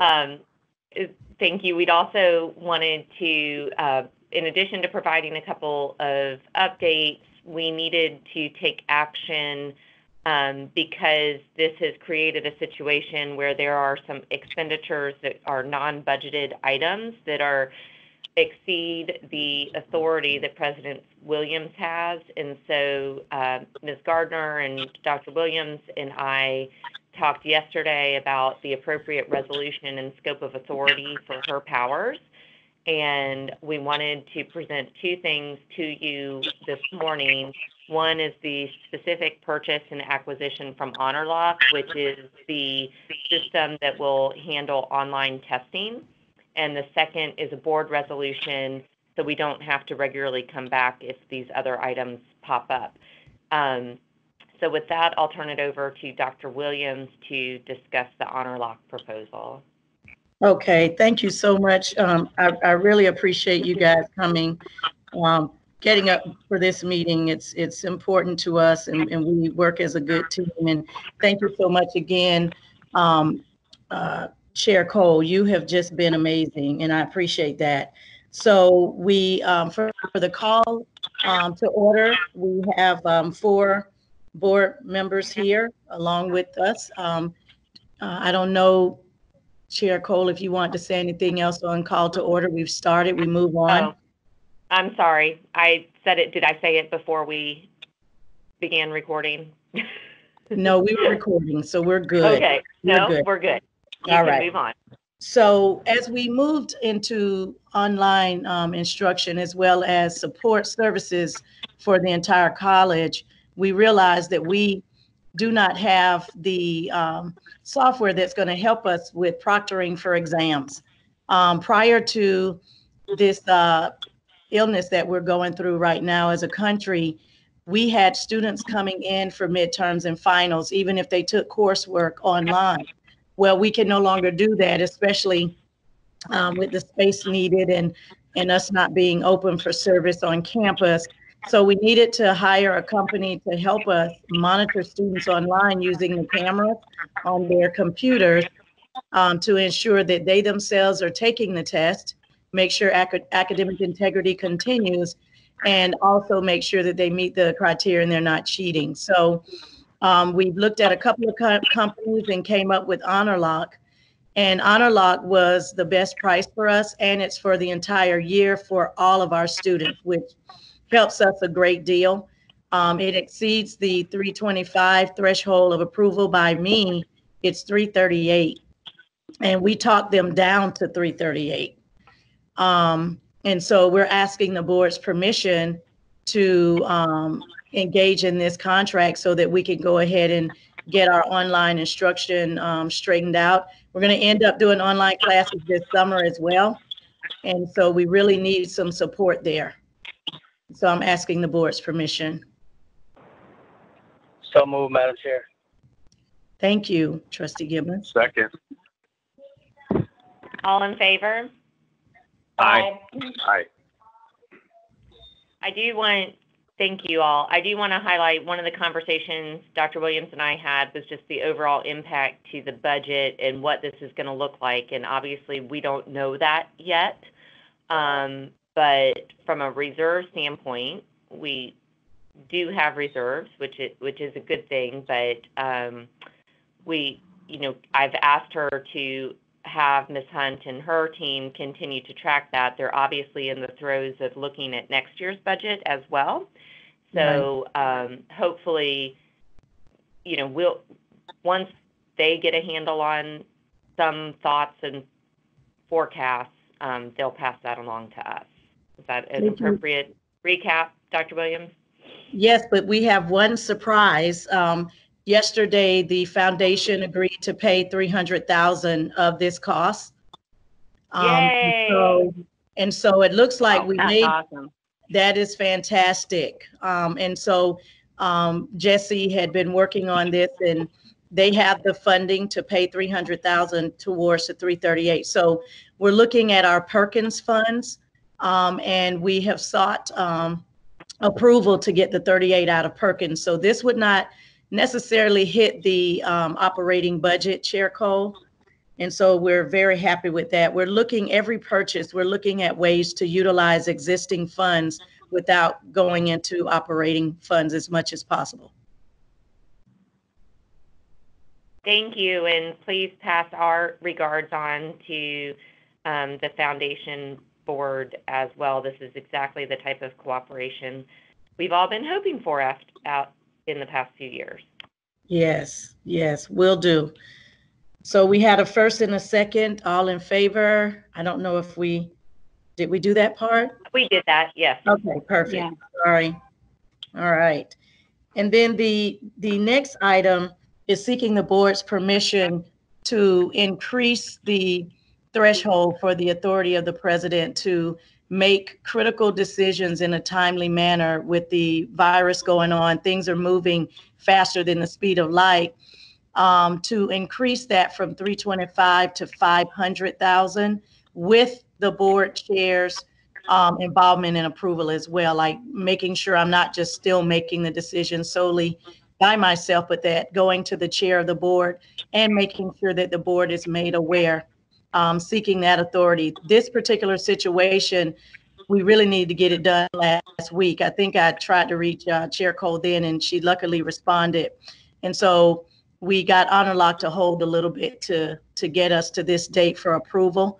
Um, thank you. We'd also wanted to, uh, in addition to providing a couple of updates, we needed to take action um, because this has created a situation where there are some expenditures that are non-budgeted items that are exceed the authority that President Williams has. And so uh, Ms. Gardner and Dr. Williams and I talked yesterday about the appropriate resolution and scope of authority for her powers. And we wanted to present two things to you this morning. One is the specific purchase and acquisition from HonorLock, which is the system that will handle online testing and the second is a board resolution, so we don't have to regularly come back if these other items pop up. Um, with that, I'll turn it over to Dr. Williams to discuss the HonorLock proposal. Okay, thank you so much. Um, I, I really appreciate you guys coming, um, getting up for this meeting. It's it's important to us, and, and we work as a good team. And thank you so much again, um, uh, Chair Cole, you have just been amazing, and I appreciate that. So we, um, for, for the call um, to order, we have um, four board members here along with us. Um, uh, I don't know, Chair Cole, if you want to say anything else on call to order. We've started, we move on. Oh, I'm sorry. I said it, did I say it before we began recording? No, we were recording, so we're good. Okay, We're no, good. we're good. You All move on. So as we moved into online um, instruction as well as support services for the entire college, we realized that we do not have the um, software that's going to help us with proctoring for exams. Um, prior to this uh, illness that we're going through right now as a country, we had students coming in for midterms and finals, even if they took coursework online. Well, we can no longer do that, especially um, with the space needed and and us not being open for service on campus. So we needed to hire a company to help us monitor students online using the cameras on their computers um, to ensure that they themselves are taking the test, make sure ac- academic integrity continues, and also make sure that they meet the criteria and they're not cheating. So um, we've looked at a couple of co- companies and came up with HonorLock. And HonorLock was the best price for us, and it's for the entire year for all of our students, which helps us a great deal. Um, it exceeds the 325 threshold of approval by me. It's 338, and we talked them down to 338. Um, and so we're asking the board's permission to um, engage in this contract so that we can go ahead and get our online instruction um, straightened out. We're going to end up doing online classes this summer as well. And so we really need some support there. So I'm asking the board's permission. So move, Madam Chair. Thank you, trustee Gibbons. Second. All in favor? Aye. Aye. I do want, thank you all. I do want to highlight one of the conversations Dr. Williams and I had was just the overall impact to the budget and what this is going to look like. And obviously, we don't know that yet. Um, but from a reserve standpoint, we do have reserves, which is, which is a good thing. But um, we, you know, I've asked her to have Ms. Hunt and her team continue to track that. They're obviously in the throes of looking at next year's budget as well. So um, hopefully, you know, we'll once they get a handle on some thoughts and forecasts, um, they'll pass that along to us. Is that an Thank you. appropriate recap, Dr. Williams? Yes, but we have one surprise. Um, yesterday, the foundation agreed to pay three hundred thousand of this cost. Um, and Yay! so- And so it looks like we That's made awesome. That is fantastic. Um, and so um, Jesse had been working on this and they have the funding to pay 300,000 towards the 338. So we're looking at our Perkins funds um, and we have sought um, approval to get the 38 out of Perkins. So this would not necessarily hit the um, operating budget, Chair Cole. And so we're very happy with that. We're looking every purchase, we're looking at ways to utilize existing funds without going into operating funds as much as possible. Thank you, and please pass our regards on to um, the foundation board as well. This is exactly the type of cooperation we've all been hoping for aft- out in the past few years. Yes, yes, will do. So we had a first and a second, all in favor. I don't know if we, did we do that part? We did that, yes. Okay, perfect. Yeah. Sorry. All right. And then the, the next item is seeking the board's permission to increase the threshold for the authority of the president to make critical decisions in a timely manner with the virus going on. Things are moving faster than the speed of light. Um, to increase that from 325 to 500,000 with the board chairs um, involvement and approval as well, like making sure I'm not just still making the decision solely by myself, but that going to the chair of the board and making sure that the board is made aware, um, seeking that authority. This particular situation, we really need to get it done last week. I think I tried to reach uh, Chair Cole then, and she luckily responded. And so we got HonorLock to hold a little bit to to get us to this date for approval.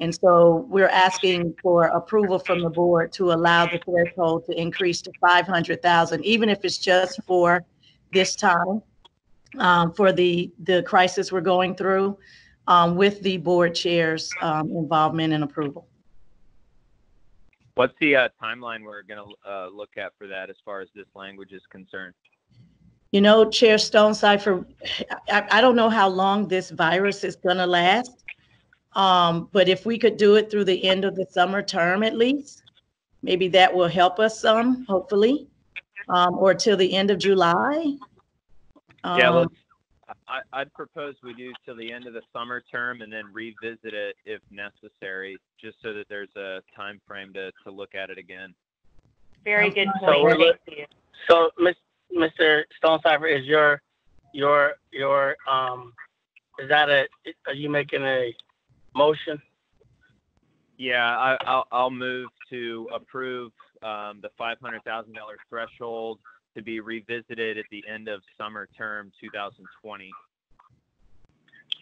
And so we're asking for approval from the board to allow the threshold to increase to 500,000, even if it's just for this time, um, for the, the crisis we're going through, um, with the board chair's, um, involvement and approval. What's the uh, timeline we're going to uh, look at for that as far as this language is concerned? You know, Chair Stonecipher, I, I don't know how long this virus is gonna last. Um, but if we could do it through the end of the summer term at least, maybe that will help us some, hopefully. Um, or till the end of July. Yeah, Um, let's, I, I'd propose we do till the end of the summer term and then revisit it if necessary, just so that there's a time frame to, to look at it again. Very good So point. we're Thank you. So, Miss- Mr. Stonecipher, is your, your, your, um, is that a, are you making a motion? Yeah, I, I'll, I'll move to approve um, the $500,000 threshold to be revisited at the end of summer term 2020.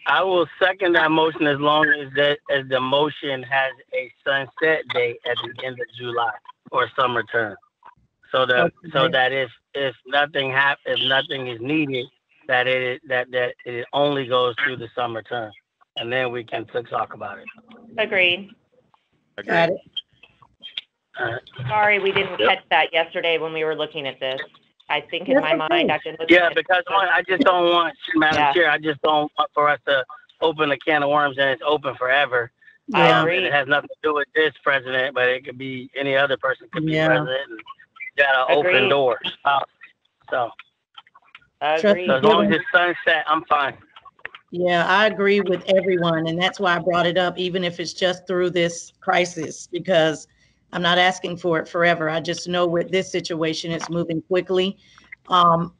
I will second that motion as long as that, as the motion has a sunset date at the end of July or summer term. So that, so that if, if nothing hap, if nothing is needed, that it, that, that it only goes through the summer term. And then we can talk about it. Agreed. Got it. Sorry, we didn't Yep. catch that yesterday when we were looking at this. I think in my That's okay. mind, I've been looking Yeah, at. because I I just don't want, Madam Chair, I just don't want for us to open a can of worms and it's open forever. I Yeah, Um, agree. and it has nothing to do with this president, but it could be any other person could be Yeah. president. and you Got an open Agreed. door. Uh, So, Agreed. so as long as it's sunset, I'm fine. yeah, I agree with everyone, and that's why I brought it up, even if it's just through this crisis, because I'm not asking for it forever. I just know with this situation, it's moving quickly. Um,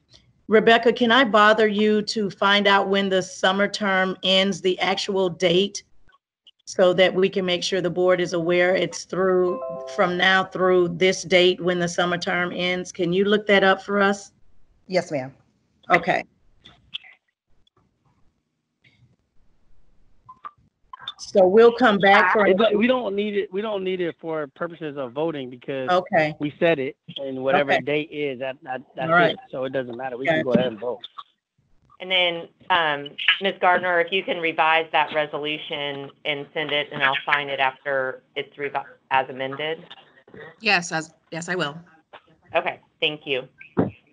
Rebecca, can I bother you to find out when the summer term ends, the actual date? So that we can make sure the board is aware it's through, from now through this date when the summer term ends? Can you look that up for us? Yes, ma'am. Okay. So we'll come back for, It don't- we don't need it. We don't need it for purposes of voting because okay, we said it, and whatever Okay. date is, that, that that's All right. it. So it doesn't matter. We Okay. can go ahead and vote. And then, um, Ms. Gardner, if you can revise that resolution and send it, and I'll sign it after it's revi- as amended. Yes, as, yes, I will. Okay, thank you.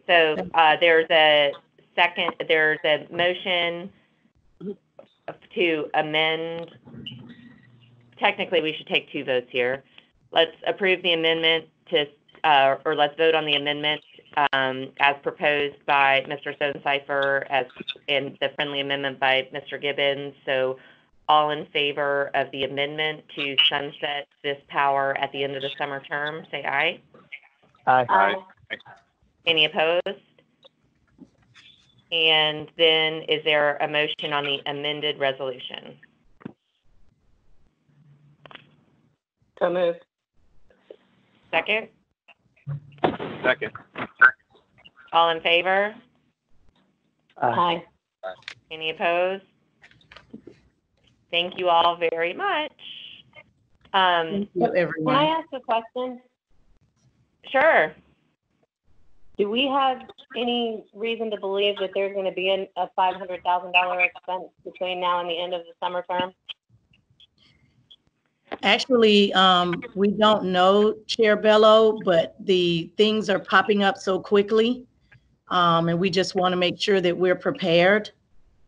So, uh, there's a second, there's a motion to amend. Technically, we should take two votes here. Let's approve the amendment to, uh, or let's vote on the amendment, um, as proposed by Mr. Stonecipher as, and the friendly amendment by Mr. Gibbons. So all in favor of the amendment to sunset this power at the end of the summer term, say aye. Aye. Aye. Any opposed? And then is there a motion on the amended resolution? So moved. Second? Second. All in favor? Aye. Any opposed? Thank you all very much. Um, Thank you, Can I everyone. ask a question? sure. Do we have any reason to believe that there's gonna be an- a five hundred thousand dollar expense between now and the end of the summer term? Actually, um, we don't know, Chair Bello, but the things are popping up so quickly. Um, and we just want to make sure that we're prepared.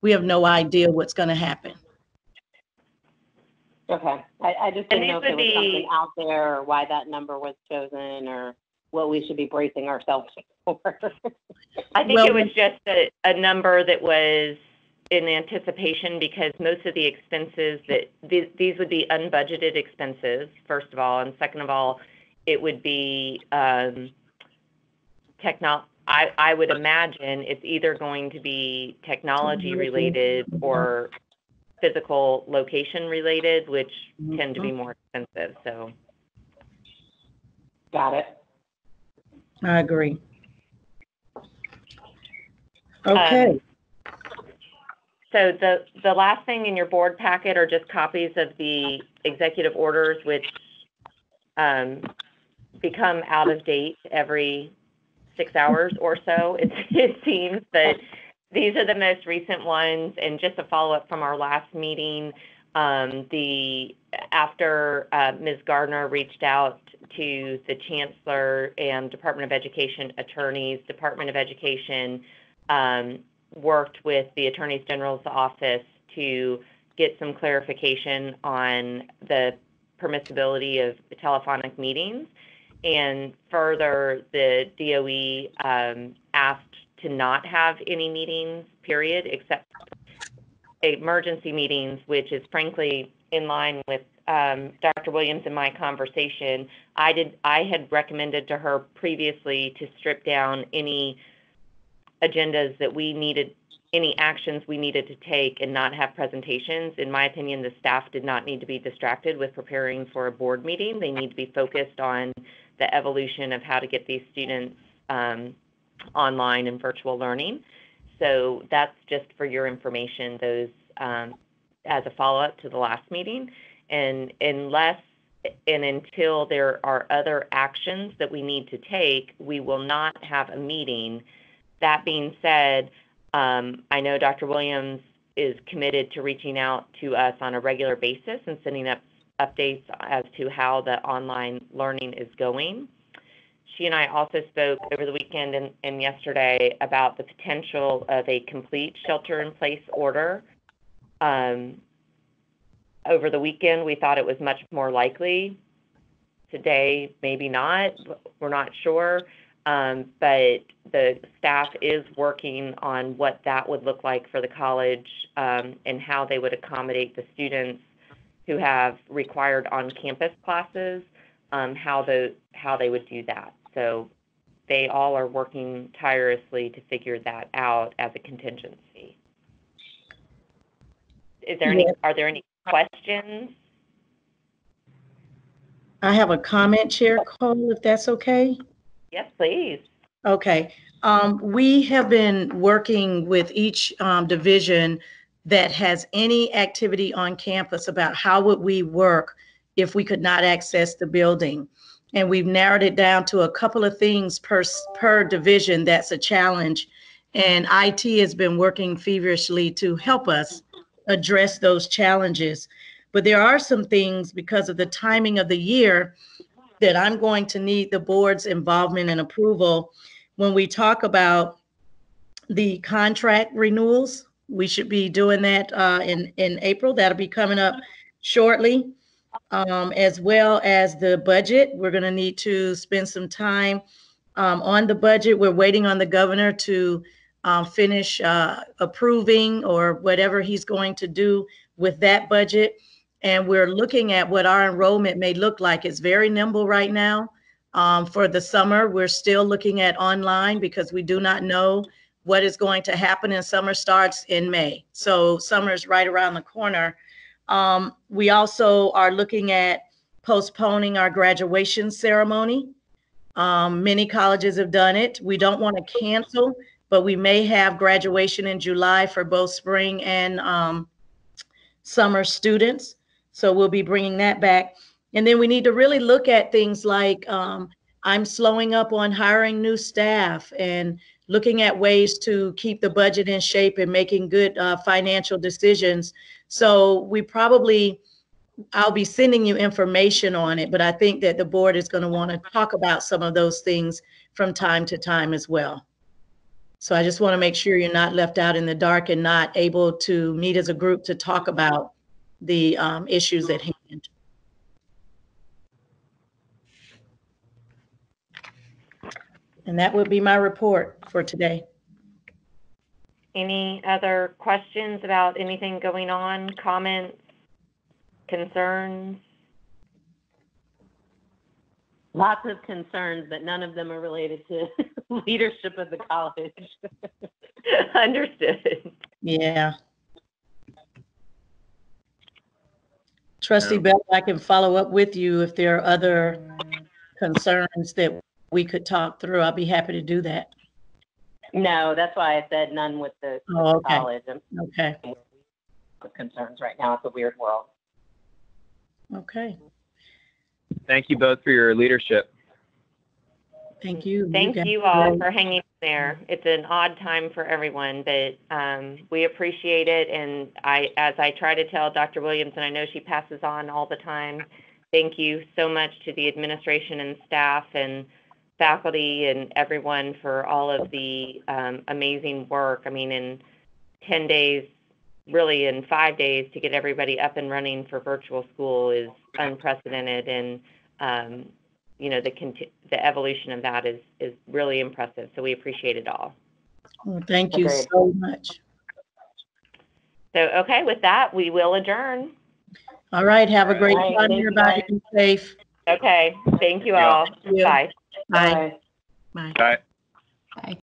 We have no idea what's going to happen. Okay, I, I just And didn't know if there would was something out there or why that number was chosen or what we should be bracing ourselves for. I think Well, it was just a, a number that was in anticipation because most of the expenses that, th- these would be unbudgeted expenses, first of all, and second of all, it would be, um, techno, I, I would imagine it's either going to be technology related or physical location related, which tend to be more expensive, so. Got it. I agree. Okay, So the, the last thing in your board packet are just copies of the executive orders, which um, become out of date every six hours or so, it, seems. But these are the most recent ones, and just a follow-up from our last meeting, um, the, after uh, Ms. Gardner reached out to the Chancellor and Department of Education attorneys, Department of Education um, worked with the Attorney General's office to get some clarification on the permissibility of telephonic meetings. And further, the DOE um, asked to not have any meetings, period, except emergency meetings, which is frankly in line with um, Dr. Williams and my conversation. I did, I had recommended to her previously to strip down any agendas that we needed, any actions we needed to take and not have presentations. In my opinion, the staff did not need to be distracted with preparing for a board meeting. They need to be focused on the evolution of how to get these students um, online and virtual learning. So that's just for your information, those um, as a follow-up to the last meeting. And unless and until there are other actions that we need to take, we will not have a meeting that being said, um, I know Dr. Williams is committed to reaching out to us on a regular basis and sending up updates as to how the online learning is going. She and I also spoke over the weekend and, and yesterday about the potential of a complete shelter-in-place order. Um, over the weekend, we thought it was much more likely. Today, maybe not. We're not sure. Um, but the staff is working on what that would look like for the college um, and how they would accommodate the students who have required on-campus classes, um, how the how they would do that. So they all are working tirelessly to figure that out as a contingency. Is there any? Are there any questions? I have a comment, Chair Cole, if that's okay. Yes, please. Okay, um, we have been working with each, um, division that has any activity on campus about how would we work if we could not access the building. And we've narrowed it down to a couple of things per, per division that's a challenge. And IT has been working feverishly to help us address those challenges. But there are some things because of the timing of the year that I'm going to need the board's involvement and approval when we talk about the contract renewals. We should be doing that uh, in, in April. That'll be coming up shortly. Um, As well as the budget. We're going to need to spend some time um, on the budget. We're waiting on the governor to um, finish uh, approving or whatever he's going to do with that budget. And we're looking at what our enrollment may look like. It's very nimble right now. Um, for the summer, we're still looking at online because we do not know what is going to happen and summer starts in May. So summer is right around the corner. Um, we also are looking at postponing our graduation ceremony. Um, many colleges have done it. We don't want to cancel, but we may have graduation in July for both spring and um, summer students. So we'll be bringing that back. And then we need to really look at things like um, I'm slowing up on hiring new staff and looking at ways to keep the budget in shape and making good uh, financial decisions. So we probably, I'll be sending you information on it, but I think that the board is going to want to talk about some of those things from time to time as well. So I just want to make sure you're not left out in the dark and not able to meet as a group to talk about the um, issues at hand. And that would be my report for today. Any other questions about anything going on, comments, concerns? Lots of concerns, but none of them are related to leadership of the college. Understood. Yeah. Trustee Yeah. Bell, I can follow up with you if there are other concerns that we could talk through. I'll be happy to do that. No, that's why I said none with the, with Oh, the okay. college and Okay, with concerns right now. It's a weird world. okay. Thank you both for your leadership. Thank you. Thank guys you all for hanging there. It's an odd time for everyone, but um, we appreciate it. And I, as I try to tell Dr. Williams, and I know she passes on all the time, thank you so much to the administration and staff and faculty and everyone for all of the um, amazing work. I mean, in 10 days, really in five days, to get everybody up and running for virtual school is unprecedented. And um, you know, the the evolution of that is is really impressive. So we appreciate it all. Well, Thank you Agreed. so much. So okay, with that, we will adjourn. All right, have a great All right, time, thank you, everybody. guys. Be safe. Okay, thank you Yeah. all. Yeah. Bye. Bye. Bye. Bye.